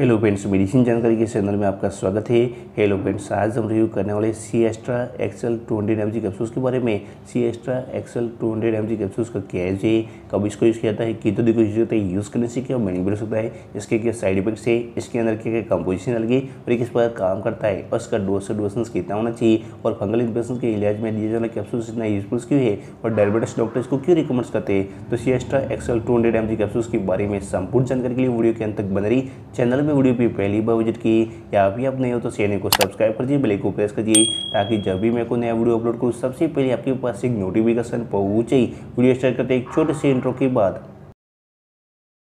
Hello friends medicine जानकारी के channel में आपका स्वागत है। हेलो फ्रेंड्स आज हम रिव्यू करने वाले C astra XL two hundred M G capsules के बारे में। C astra XL two hundred M G capsules का क्या है कब इसको यूज़ किया जाता है? कितों दिन को यूज़ करता है? यूज़ करने से क्या बेनिफिट हो सकता है? इसके क्या साइड इफेक्ट्स है? इसके अंदर क्या क्या कंपोजिशन अलग है और किस प्रकार काम करता है? और इसका डोज डोसेंस कितना होना चाहिए? और फंगल इन्फेक्शन के इलाज में दिए जाने कैप्सूल्स इतना यूजफुल क्यों है? और डायबिटिस डॉक्टर इसको क्यों रिकमेंड करते हैं? तो C astra XL two hundred M G capsules के बारे में संपूर्ण जानकारी के लिए वीडियो के अंत तक बन रही चैनल में वीडियो भी पहली बार विज़िट की, या अभी आप नहीं हो तो चैनल को सब्सक्राइब कर दिए बेल को प्रेस करिए ताकि जब भी मैं कोई नया वीडियो अपलोड करूँ, सबसे पहले आपके पास एक नोटिफिकेशन पहुँचे वीडियो स्टार्ट करते एक छोटे से इंट्रो के बाद।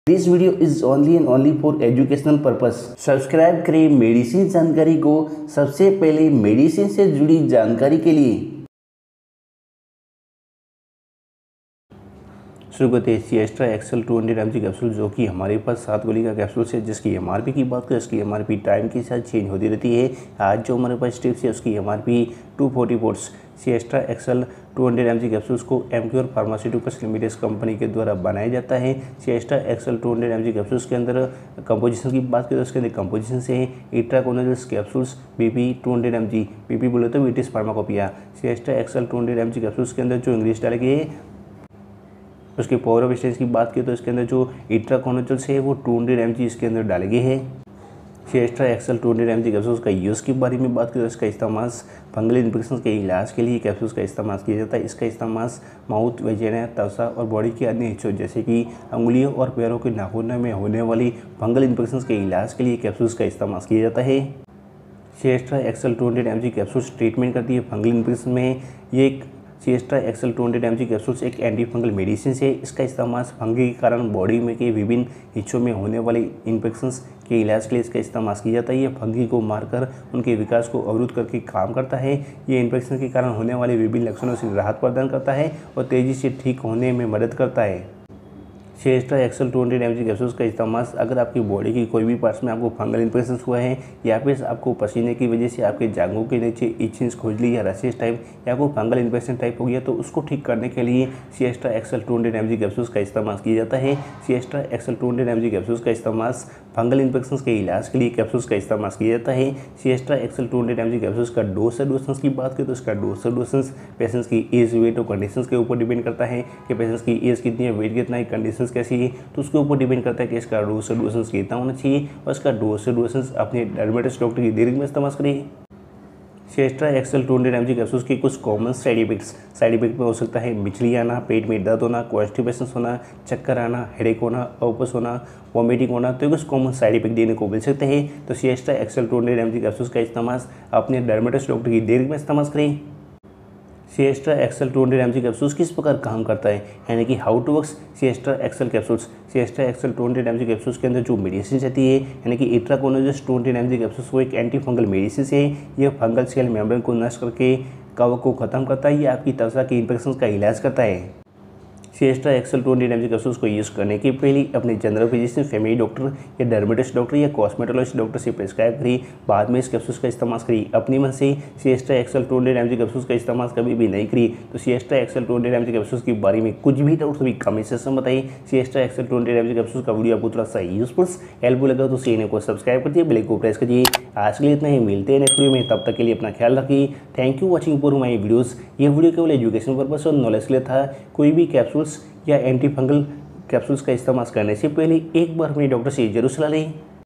This video is only and only for educational purpose subscribe करें मेडिसिन जानकारी को। सबसे पहले मेडिसिन से जुड़ी जानकारी के लिए। शुरू करते हैं C extra XL two hundred M capsule जो कि हमारे पास सात गोली का कैप्सूल है, जिसकी एमआरपी की बात करें, उसकी एमआरपी टाइम के साथ चेंज होती रहती है। आज जो हमारे पास टिप्स है, उसकी M R P two forty forts C extra XL two hundred M G capsules को M cure pharmaceuticals limited company के द्वारा बनाया जाता है। C extra XL two hundred M G capsules के अंदर कंपोजिशन की बात करें तो उसके अंदर कंपोजिशन से है itraconazoles capsules B P two hundred M G B P बोले तो British pharmacopoeia C extra XL two hundred M G capsules के अंदर जो इंग्लिश डाले गए उसके पावर ऑफ़ स्टेज की बात की तो इसके अंदर जो इट्राकोनोजल्स है, वो टू हंड्रेड एम इसके अंदर डाले गए हैं। Extra XL two hundred M G capsules का यूज़ के बारे में बात करें तो इसका इस्तेमाल फंगल इन्फेक्शन के इलाज के लिए कैप्सूल्स का इस्तेमाल किया जाता है। इसका इस्तेमाल माउथ वेजेना तवसा और बॉडी के अन्य हिस्सों, जैसे कि अंगुलियों और पैरों के नाखूनों में होने वाली फंगल इन्फेक्शन के इलाज के लिए कैप्सूल्स का इस्तेमाल किया जाता है। Extra XL two hundred M G capsules treatment करती है फंगल इन्फेक्शन में। ये एक सिएस्ट्रा XL two hundred M G capsules एक एंटी फंगल मेडिसिन है इसका इस्तेमाल फंगी के कारण बॉडी में के विभिन्न हिस्सों में होने वाले इन्फेक्शन के इलाज के लिए इसका इस्तेमाल किया जाता है। ये फंगी को मारकर उनके विकास को अवरुद्ध करके काम करता है। ये इन्फेक्शन के कारण होने वाले विभिन्न लक्षणों से राहत प्रदान करता है और तेज़ी से ठीक होने में मदद करता है। शेस्टा XL two hundred M G capsules का इस्तेमाल अगर आपकी बॉडी की कोई भी पार्ट्स में आपको फंगल इन्फेक्शन हुआ है, या फिर आपको पसीने की वजह से आपके जांघों के नीचे इचिंग्स खोजली या रसेस टाइप या कोई फंगल इन्फेक्शन टाइप हो गया तो उसको ठीक करने के लिए siesta XL two hundred M G capsules का इस्तेमाल किया जाता है। Siesta XL two hundred M G capsules का इस्तेमाल फंगल इन्फेक्शन के इलाज के लिए कैप्सूल्स का इस्तेमाल किया जाता है। Siesta XL two hundred M G capsules का डोज डोसेंस की बात करें तो इसका डोज डोसेंस पेशेंट्स की एज वेट और कंडीशन के ऊपर डिपेंड करता है कि पेशेंट्स की एज कितनी है वेट कितना है कंडीशन कैसी है तो उसके ऊपर डिपेंड करता है कि इसका डोज डोसेंस कितना होना चाहिए और इसका डोज डोसेंस अपने डर्मेटिस डॉक्टर की दीर्घ में इस्तेमाल करिए। शेस्ट्रा XL two hundred M G capsules के कुछ common side effects side effect में हो सकता है बिजली आना, पेट में दर्द होना कॉन्स्टिपेशन होना, चक्कर आना हेडेक होना अपस होना वॉमिटिंग होना तो कुछ कॉमन साइड इफ़ेक्ट देने को मिल सकते हैं। तो शेस्ट्रा XL two hundred M G capsules का इस्तेमाल अपने डर्मेटिस डॉक्टर की दीर्घ में इस्तेमाल करें सिएस्ट्रा XL two hundred M capsules किस प्रकार काम करता है? यानी कि how to work सीएस्ट्रा XL capsules सीएस्ट्रा XL two hundred M capsules के अंदर जो मेडिसिन रहती है, यानी कि itraconazole two hundred M capsules वो एक एंटी फंगल मेडिसिन है। ये फंगल सेल मेम्ब्रेन को नष्ट करके कवक को खत्म करता है ये आपकी त्वचा के इन्फेक्शन का इलाज करता है। सिएस्ट्रा axle two hundred M G capsules को यूज़ करने के पहले अपने जनरल फिजिशियन फैमिली डॉक्टर या डर्मेटिस्ट डॉक्टर या कॉस्मेटोलॉजिस्ट डॉक्टर से प्रिस्क्राइब करी। बाद में इस कैप्सूल्स का इस्तेमाल करी। अपनी मन से सिएस्ट्रा XL two hundred M G capsules का इस्तेमाल कभी भी नहीं करी। तो सिएस्ट्रा XL two hundred M G capsules के बारे में कुछ भी डाउट कभी कमेंट सेक्शन बताइए। सिएस्ट्रा XL two hundred M G capsules का वीडियो आपको थोड़ा सा यूजफुल हेल्पफुल लगा तो चैनल को सब्सक्राइब कर करिए बेल को प्रेस करिए आज के लिए इतना ही। मिलते हैं नेक्स्ट वीडियो में। तब तक के लिए अपना ख्याल रखिए। Thank you watching for my videos ये वीडियो केवल एजुकेशन पर्पज और नॉलेज के लिए था। कोई भी कैप्सूल्स या एंटी फंगल कैप्सूल्स का इस्तेमाल करने से पहले एक बार अपने डॉक्टर से ज़रूर सलाह लें।